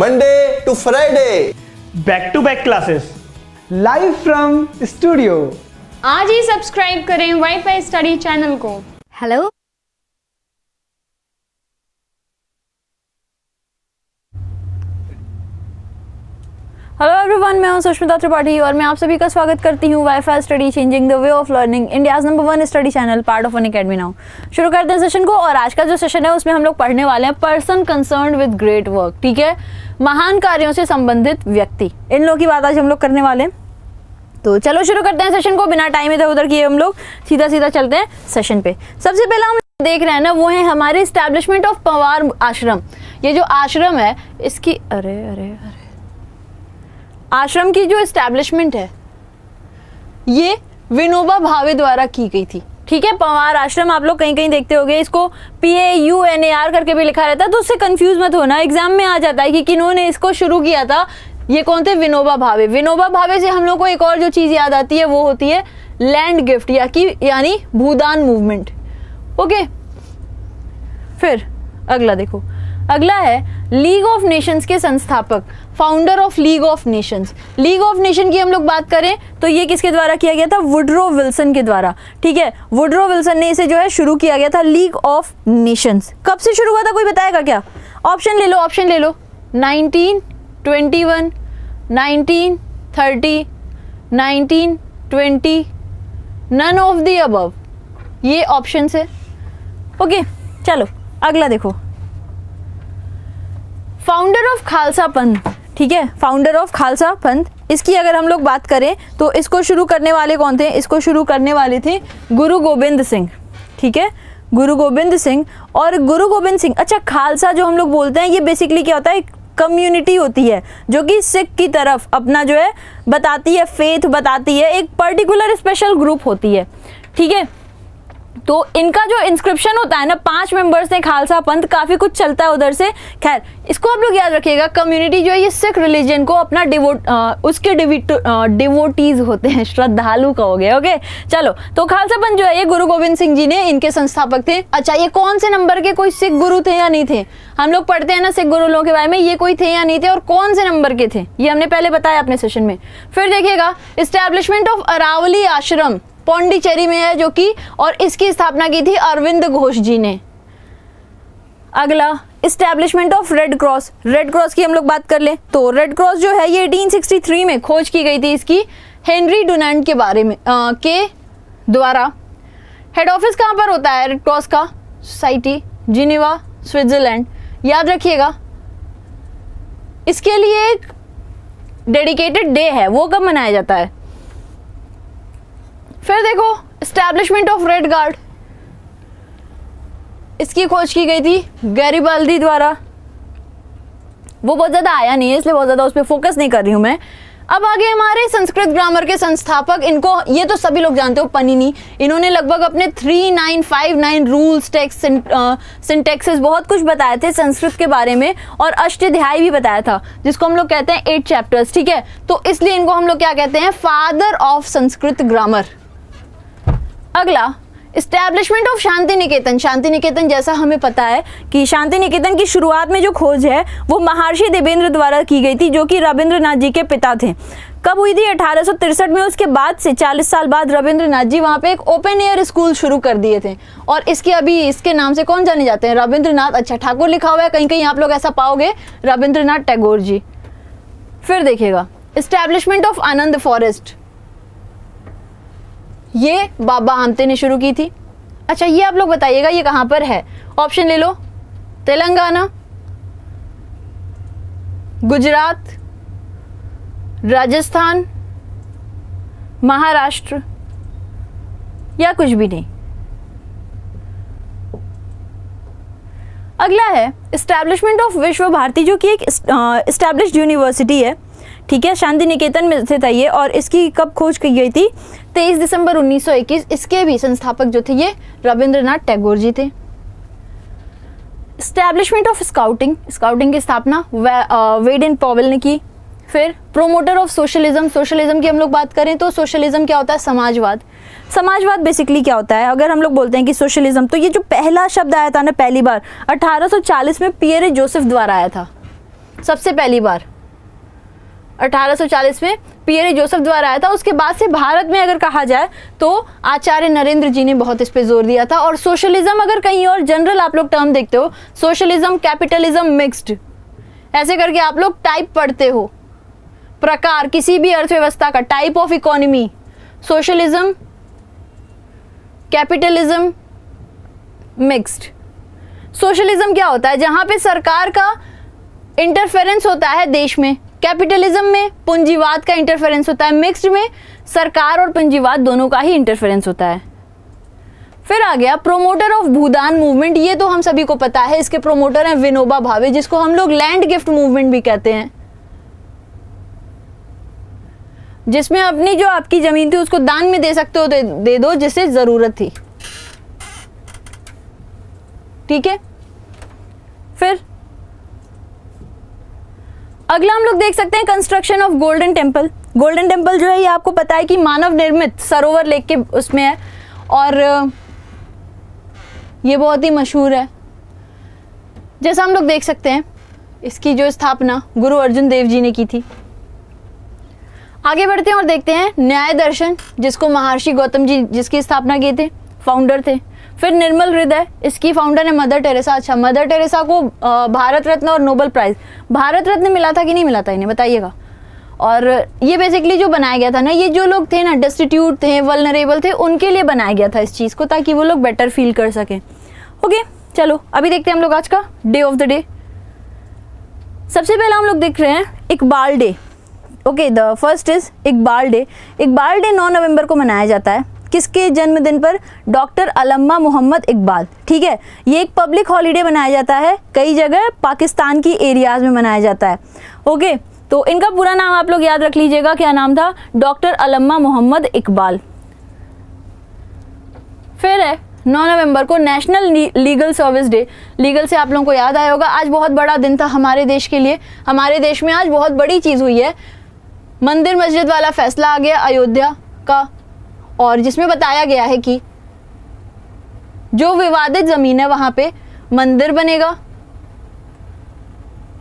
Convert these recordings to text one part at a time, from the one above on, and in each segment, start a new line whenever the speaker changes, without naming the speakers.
Monday to Friday
back to back classes live from studio
आज ही subscribe करें WiFi study channel को।
Hello.
Hello everyone मैं हूँ सुष्मिता त्रिपाठी और मैं आप सभी का स्वागत करती हूँ WiFi study changing the way of learning India's number one study channel part of Unacademy now शुरू करते हैं सेशन को और आज का जो सेशन है, उसमें हम लोग पढ़ने वाले हैं person concern with great work ठीक है? महान कार्यों से संबंधित व्यक्ति। इन लोगों की बात आज हम लोग करने वाले हैं। तो चलो शुरू करते हैं सेशन को, बिना टाइम इधर उधर किए हम लोग सीधा सीधा चलते हैं सेशन पे। सबसे पहला हम देख रहे हैं ना, वो है हमारे इस्टेब्लिशमेंट ऑफ़ पवार आश्रम ये जो आश्रम है, इसकी अरे अरे अरे। आश्रम की जो इस्टेब्लिशमेंट है, ये विनोबा भावे द्वारा की गई थी। ठीक है, पवार आश्रम आप लोग कहीं कहीं देखते होंगे, इसको P A U N A R करके भी लिखा रहता है तो उससे कंफ्यूज मत होना एग्ज़ाम में आ जाता है कि किन्होंने इसको शुरू किया था। ये कौन थे? विनोबा भावे। विनोबा भावे से हम लोग को एक और जो चीज़ याद आती है, वो होती है लैंड गिफ्ट या कि, यानी भूदान मूवमेंट ओके फिर अगला देखो। अगला है लीग ऑफ़ नेशंस के संस्थापक founder of league of nations league of nation की हम लोग बात करें तो ये किसके द्वारा किया गया था? वुड्रो विल्सन के द्वारा। ठीक है? वुड्रो विल्सन ने इसे जो है शुरू किया गया था लीग ऑफ़ नेशंस कब से शुरू हुआ था? कोई बताएगा क्या? ऑप्शन ले लो ऑप्शन ले लो। 1921 1930 1920 नन ऑफ़ द अबव ये ऑप्शन है। ओके चलो, अगला देखो। फाउंडर ऑफ़ खालसा पंथ ठीक है? फाउंडर ऑफ़ खालसा पंथ इसकी अगर हम लोग बात करें तो इसको शुरू करने वाले कौन थे? इसको शुरू करने वाले थे गुरु गोविंद सिंह, ठीक है? गुरु गोविंद सिंह और गुरु गोविंद सिंह अच्छा खालसा जो हम लोग बोलते हैं, ये बेसिकली क्या होता है? कम्युनिटी होती है, जो कि सिख की तरफ़ अपना जो है, बताती है फेथ बताती है, एक पर्टिकुलर स्पेशल ग्रुप होती है, ठीक है? तो इनका जो इंस्क्रिप्शन होता है ना, पाँच मेंबर्स हैं खालसा पंथ, काफ़ी कुछ चलता है उधर से। खैर, इसको आप लोग याद रखिएगा कम्युनिटी जो है, ये सिख रिलीजन को अपना डिवोट उसके डिवोटीज होते हैं, श्रद्धालु कहोगे ओके चलो तो खालसा पंथ जो है, ये गुरु गोविंद सिंह जी ने, इनके संस्थापक थे। अच्छा ये कौन से नंबर के कोई सिख गुरु थे या नहीं थे? हम लोग पढ़ते हैं ना, सिख गुरु लोगों के बारे में, ये कोई थे या नहीं थे और कौन से नंबर के थे? ये हमने पहले बताया अपने सेशन में। फिर देखिएगा इस्टेब्लिशमेंट ऑफ़ अरावली आश्रम पौंडीचेरी में है जो कि और इसकी स्थापना की थी अरविंद घोष जी ने। अगला establishment of red cross red cross की हम लोग बात कर ले तो रेड क्रॉस जो है ये 1863 में खोज की गई थी इसकी हेनरी डुनांड के बारे में आ, के द्वारा। हेड ऑफ़िस कहाँ पर होता है रेड क्रॉस का? सोसाइटी जिनेवा स्विट्जरलैंड याद रखिएगा इसके लिए एक डेडिकेटेड डे है वो कब मनाया जाता है? फिर देखो स्टैब्लिशमेंट ऑफ़ रेड गार्ड इसकी खोज की गई थी गैरीबाल्दी द्वारा। वो बहुत ज़्यादा आया नहीं है, इसलिए बहुत ज़्यादा उस पर फोकस नहीं कर रही हूँ मैं। अब आगे हमारे संस्कृत ग्रामर के संस्थापक, इनको, ये तो सभी लोग जानते हो पनिनी इन्होंने लगभग अपने 3959 रूल्स टेक्स सिंटेक्सेस बहुत कुछ बताए थे संस्कृत के बारे में, और अष्टाध्याय भी बताया था, जिसको हम लोग कहते हैं एट चैप्टर्स ठीक है? तो इसलिए इनको हम लोग क्या कहते हैं? फादर ऑफ़ संस्कृत ग्रामर अगला इस्टेब्लिशमेंट ऑफ़ शांति निकेतन शांति निकेतन जैसा हमें पता है कि शांति निकेतन की शुरुआत में जो खोज है, वो महर्षि देवेंद्र द्वारा की गई थी, जो कि रविंद्रनाथ जी के पिता थे। कब हुई थी? अठारह में उसके बाद से 40 साल बाद रविंद्रनाथ जी वहाँ पे एक ओपन एयर स्कूल शुरू कर दिए थे। और इसके अभी, इसके नाम से कौन जाने जाते हैं? रविंद्रनाथ। अच्छा ठाकुर लिखा हुआ है कहीं कहीं आप लोग ऐसा पाओगे, रविंद्रनाथ टैगोर जी। फिर देखिएगा इस्टेब्लिशमेंट ऑफ़ आनंद फॉरेस्ट ये बाबा आमते ने शुरू की थी। अच्छा ये आप लोग बताइएगा, ये कहाँ पर है? ऑप्शन ले लो। तेलंगाना, गुजरात, राजस्थान, महाराष्ट्र, या कुछ भी नहीं। अगला है इस्टेब्लिशमेंट ऑफ़ विश्व भारती, जो कि एक इस्टेब्लिश्ड यूनिवर्सिटी है। ठीक है शांति निकेतन में स्थित है ये, और इसकी कब खोज की गई थी? 23 दिसंबर 1921 इसके भी संस्थापक जो थे ये, रविंद्रनाथ टैगोर जी थे। स्टैब्लिशमेंट ऑफ़ स्काउटिंग स्काउटिंग की स्थापना वेड पॉवल ने की। फिर प्रोमोटर ऑफ़ सोशलिज्म सोशलिज्म की हम लोग बात करें तो सोशलिज्म क्या होता है? समाजवाद। समाजवाद बेसिकली क्या होता है? अगर हम लोग बोलते हैं कि सोशलिज्म तो ये जो पहला शब्द आया था ना पहली बार 1840 में पियरे जोसेफ द्वारा आया था। सबसे पहली बार। 1840 में पियरे जोसेफ द्वारा आया था। उसके बाद से भारत में अगर कहा जाए तो आचार्य नरेंद्र जी ने बहुत इस पर ज़ोर दिया था। और सोशलिज्म अगर कहीं और जनरल आप लोग टर्म देखते हो, सोशलिज्म, कैपिटलिज्म मिक्स्ड। ऐसे करके आप लोग टाइप पढ़ते हो। प्रकार, किसी भी अर्थव्यवस्था का, type of economy. Socialism, capitalism mixed. Socialism क्या होता है? जहाँ पे सरकार का इंटरफेरेंस होता है देश में। कैपिटलिज्म में पूंजीवाद का इंटरफेरेंस होता है। मिक्स्ड में सरकार और पूंजीवाद दोनों का ही इंटरफेरेंस होता है। फिर आ गया प्रोमोटर ऑफ़ भूदान मूवमेंट ये तो हम सभी को पता है इसके प्रोमोटर हैं विनोबा भावे जिसको हम लोग लैंड गिफ्ट मूवमेंट भी कहते हैं। जिसमें अपनी जो आपकी ज़मीन थी उसको दान में दे सकते हो दे, दे जिसे ज़रूरत थी। ठीक है? फिर अगला हम लोग देख सकते हैं construction of Golden Temple Golden Temple जो है, ये आपको पता है कि मानव निर्मित सरोवर लेक के उसमें है और, ये बहुत ही मशहूर है। जैसा हम लोग देख सकते हैं, इसकी जो स्थापना गुरु अर्जुन देव जी ने की थी। आगे बढ़ते हैं और देखते हैं न्याय दर्शन, जिसको महर्षि गौतम जी, जिसकी स्थापना किए थे फाउंडर थे। फिर निर्मल हृदय, इसकी फाउंडर है मदर टेरेसा अच्छा मदर टेरेसा को भारत रत्न और नोबल प्राइज भारत रत्न मिला था कि नहीं मिला था इन्हें, बताइएगा। और ये बेसिकली जो बनाया गया था ना, ये जो लोग थे ना डिस्टिट्यूट थे वलनरेबल थे, उनके लिए बनाया गया था इस चीज़ को, ताकि वो लोग बेटर फील कर सकें। ओके चलो, अभी देखते हैं हम लोग आज का डे ऑफ़ द डे सबसे पहला हम लोग देख रहे हैं Iqbal Day okay the first is Iqbal Day Iqbal Day 9 नवंबर को मनाया जाता है। किसके जन्मदिन पर? डॉक्टर अलम्मा मोहम्मद इकबाल। ठीक है? ये एक पब्लिक हॉलीडे मनाया जाता है। कई जगह पाकिस्तान की एरियाज़ में मनाया जाता है। ओके? तो इनका पूरा नाम आप लोग याद रख लीजिएगा। क्या नाम था? डॉक्टर अलम्मा मोहम्मद इकबाल। फिर है 9 नवंबर को National Legal Service Day. Legal से आप लोगों को याद आया होगा, आज बहुत बड़ा दिन था हमारे देश के लिए। हमारे देश में आज बहुत बड़ी चीज़ हुई है। मंदिर मस्जिद वाला फैसला आ गया, अयोध्या का। और जिसमें बताया गया है कि जो विवादित ज़मीन है वहाँ पे मंदिर बनेगा।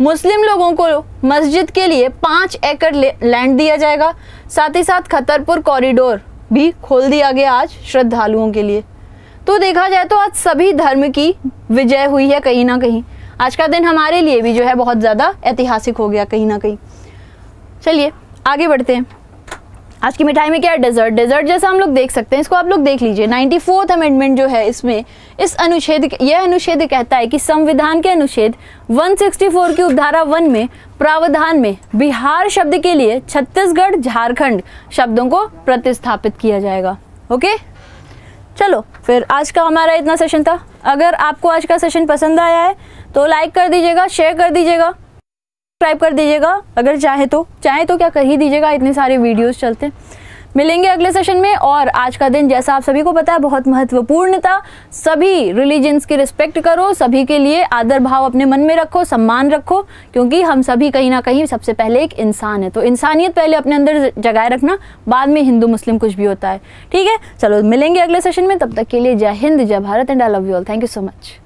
मुस्लिम लोगों को मस्जिद के लिए पाँच एकड़ लैंड दिया जाएगा। साथ ही साथ खतरपुर कॉरिडोर भी खोल दिया गया आज श्रद्धालुओं के लिए। तो देखा जाए तो आज सभी धर्म की विजय हुई है कहीं ना कहीं। आज का दिन हमारे लिए भी जो है बहुत ज़्यादा ऐतिहासिक हो गया कहीं ना कहीं। चलिए, आगे बढ़ते हैं। आज की मिठाई में क्या है? डेजर्ट डेजर्ट जैसा हम लोग देख सकते हैं, इसको आप लोग देख लीजिए। नाइन्टी फोर्थ अमेंडमेंट जो है इसमें, इस अनुच्छेद, यह अनुच्छेद कहता है कि संविधान के अनुच्छेद 164 की उपधारा वन में, प्रावधान में बिहार शब्द के लिए छत्तीसगढ़, झारखंड शब्दों को प्रतिस्थापित किया जाएगा। ओके? चलो, फिर आज का हमारा इतना सेशन था। अगर आपको आज का सेशन पसंद आया है तो लाइक कर दीजिएगा शेयर कर दीजिएगा। सब्सक्राइब कर दीजिएगा, अगर चाहे तो। चाहे तो क्या कर ही दीजिएगा, इतने सारे वीडियोस चलते। मिलेंगे अगले सेशन में और आज का दिन, जैसा आप सभी को पता है, बहुत महत्वपूर्ण था। सभी रिलीजन्स की रिस्पेक्ट करो, सभी के लिए आदर भाव अपने मन में रखो, सम्मान रखो, क्योंकि हम सभी कहीं ना कहीं सबसे पहले एक इंसान है। तो इंसानियत पहले अपने अंदर जगाए रखना, बाद में हिंदू, मुस्लिम कुछ भी होता है। ठीक है? चलो, मिलेंगे अगले सेशन में, तब तक के लिए जय हिंद, जय Bharat and I love you all thank you so much